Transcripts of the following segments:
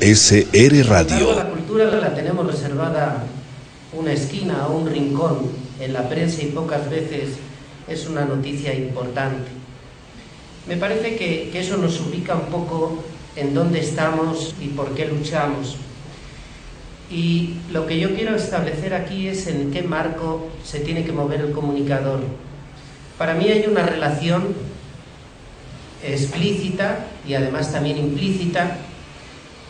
SR Radio. La cultura la tenemos reservada una esquina o un rincón en la prensa y pocas veces es una noticia importante. Me parece que, que eso nos ubica un poco en dónde estamos y por qué luchamos. Y lo que yo quiero establecer aquí es en qué marco se tiene que mover el comunicador. Para mí hay una relación explícita y además también implícita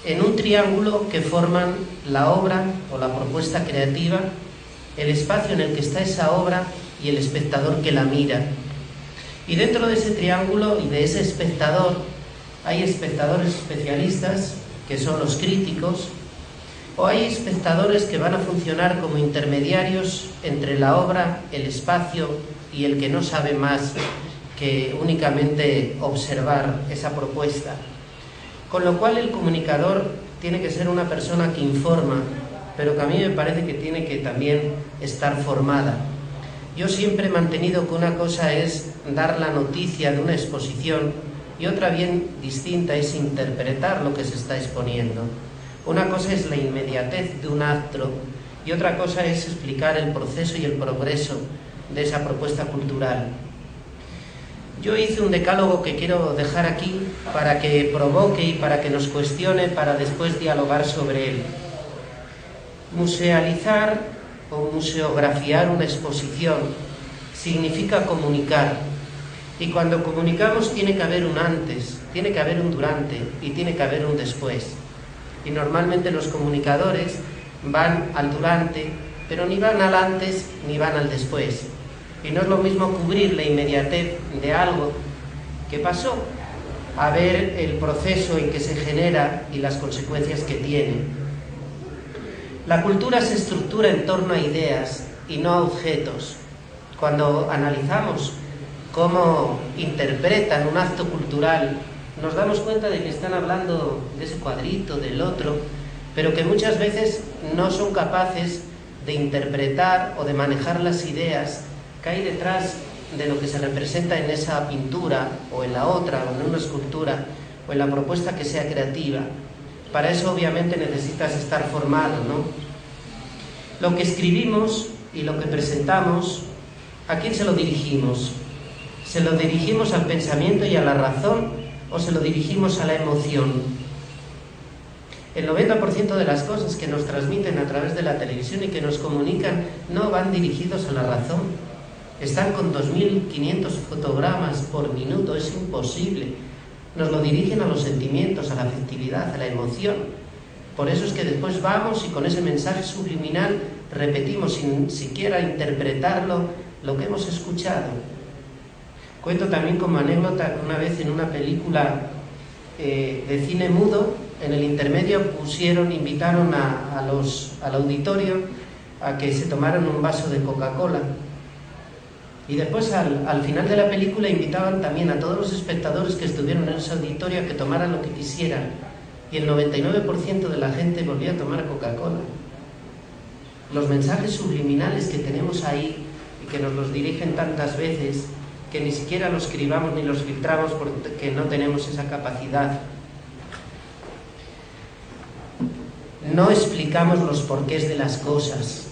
en un triángulo que forman la obra o la propuesta creativa, el espacio en el que está esa obra y el espectador que la mira. Y dentro de ese triángulo y de ese espectador hay espectadores especialistas, que son los críticos, o hay espectadores que van a funcionar como intermediarios entre la obra, el espacio y el que no sabe más que únicamente observar esa propuesta. Con lo cual el comunicador tiene que ser una persona que informa, pero que a mí me parece que tiene que también estar formada. Yo siempre he mantenido que una cosa es dar la noticia de una exposición y otra bien distinta es interpretar lo que se está exponiendo. Una cosa es la inmediatez de un acto y otra cosa es explicar el proceso y el progreso de esa propuesta cultural. Yo hice un decálogo que quiero dejar aquí para que provoque y para que nos cuestione, para después dialogar sobre él. Musealizar o museografiar una exposición significa comunicar. Y cuando comunicamos tiene que haber un antes, tiene que haber un durante y tiene que haber un después y normalmente los comunicadores van al durante, pero ni van al antes ni van al después. Y no es lo mismo cubrir la inmediatez de algo que pasó a ver el proceso en que se genera y las consecuencias que tiene. La cultura se estructura en torno a ideas y no a objetos. Cuando analizamos cómo interpretan un acto cultural nos damos cuenta de que están hablando de ese cuadrito, del otro, pero que muchas veces no son capaces de interpretar o de manejar las ideas que hay detrás de lo que se representa en esa pintura o en la otra o en una escultura o en la propuesta que sea creativa. Para eso obviamente necesitas estar formado, ¿no? Lo que escribimos y lo que presentamos, ¿a quién se lo dirigimos? ¿Se lo dirigimos al pensamiento y a la razón o se lo dirigimos a la emoción. El 90% de las cosas que nos transmiten a través de la televisión y que nos comunican no van dirigidos a la razón. Están con 2.500 fotogramas por minuto, es imposible. Nos lo dirigen a los sentimientos, a la afectividad, a la emoción. Por eso es que después vamos y con ese mensaje subliminal repetimos sin siquiera interpretarlo lo que hemos escuchado. Cuento también como anécdota una vez en una película eh, de cine mudo, en el intermedio pusieron, invitaron a, los, al auditorio a que se tomaran un vaso de Coca-Cola. Y después al, al, final de la película invitaban también a todos los espectadores que estuvieron en ese auditorio a que tomaran lo que quisieran. Y el 99% de la gente volvía a tomar Coca-Cola. Los mensajes subliminales que tenemos ahí y que nos los dirigen tantas veces que ni siquiera los escribamos ni los filtramos porque no tenemos esa capacidad. No explicamos los porqués de las cosas.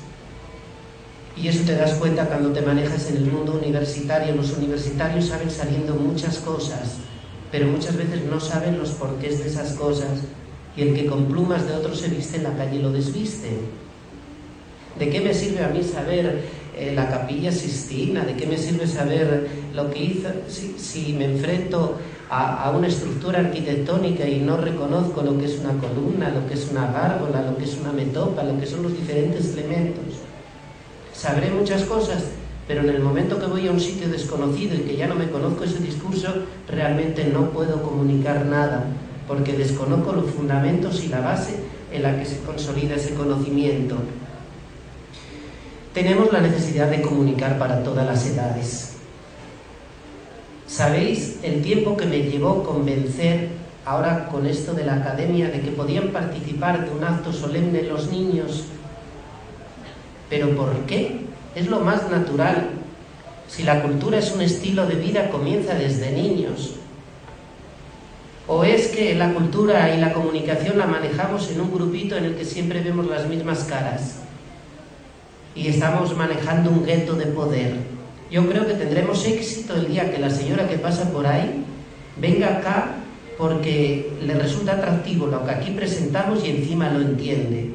Y eso te das cuenta cuando te manejas en el mundo universitario. Los universitarios saben saliendo muchas cosas, pero muchas veces no saben los porqués de esas cosas. Y el que con plumas de otro se viste en la calle lo desviste. ¿De qué me sirve a mí saber eh, la capilla Sistina? ¿De qué me sirve saber lo que hizo si, me enfrento a, una estructura arquitectónica y no reconozco lo que es una columna, lo que es una gárgola, lo que es una metopa, lo que son los diferentes elementos? Sabré muchas cosas, pero en el momento que voy a un sitio desconocido y que ya no me conozco ese discurso, realmente no puedo comunicar nada, porque desconozco los fundamentos y la base en la que se consolida ese conocimiento tenemos la necesidad de comunicar para todas las edades. ¿Sabéis el tiempo que me llevó convencer ahora con esto de la academia de que podían participar de un acto solemne los niños? ¿Pero por qué? Es lo más natural. Si la cultura es un estilo de vida, comienza desde niños. ¿O es que la cultura y la comunicación la manejamos en un grupito en el que siempre vemos las mismas caras? Y estamos manejando un gueto de poder. Yo creo que tendremos éxito el día que la señora que pasa por ahí venga acá porque le resulta atractivo lo que aquí presentamos y encima lo entiende.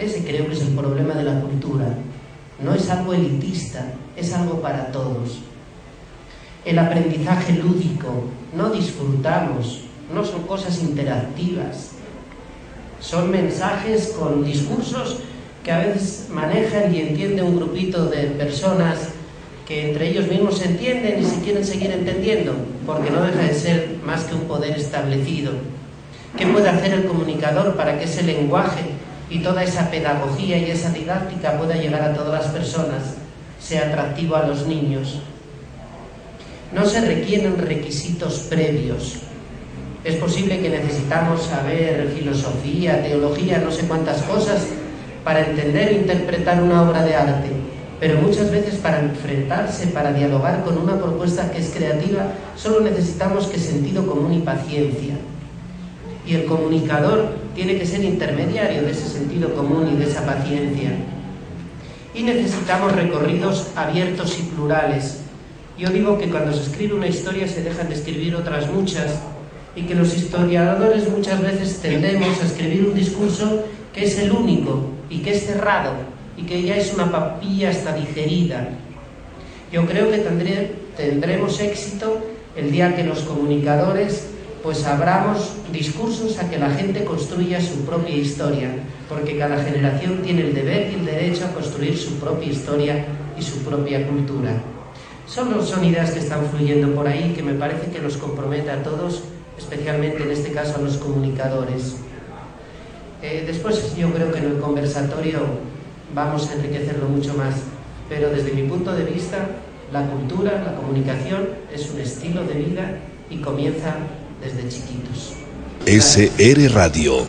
Ese creo que es el problema de la cultura. No es algo elitista, es algo para todos. El aprendizaje lúdico, no disfrutamos, no son cosas interactivas. Son mensajes con discursos que a veces manejan y entiende un grupito de personas que entre ellos mismos se entienden y se quieren seguir entendiendo, porque no deja de ser más que un poder establecido. ¿Qué puede hacer el comunicador para que ese lenguaje y toda esa pedagogía y esa didáctica pueda llegar a todas las personas, sea atractivo a los niños? No se requieren requisitos previos. Es posible que necesitamos saber filosofía, teología, no sé cuántas cosas para entender e interpretar una obra de arte, pero muchas veces para enfrentarse, para dialogar con una propuesta que es creativa, solo necesitamos que sentido común y paciencia. Y el comunicador tiene que ser intermediario de ese sentido común y de esa paciencia. Y necesitamos recorridos abiertos y plurales, yo digo que cuando se escribe una historia se dejan de escribir otras muchas y que los historiadores muchas veces tendemos a escribir un discurso que es el único y que es cerrado y que ya es una papilla hasta digerida. Yo creo que tendremos éxito el día que los comunicadores pues abramos discursos a que la gente construya su propia historia, porque cada generación tiene el deber y el derecho a construir su propia historia y su propia cultura. Son, son ideas que están fluyendo por ahí que me parece que nos compromete a todos, especialmente en este caso a los comunicadores. Eh, después yo creo que en el conversatorio vamos a enriquecerlo mucho más, pero desde mi punto de vista la cultura, la comunicación es un estilo de vida y comienza desde chiquitos. SR Radio.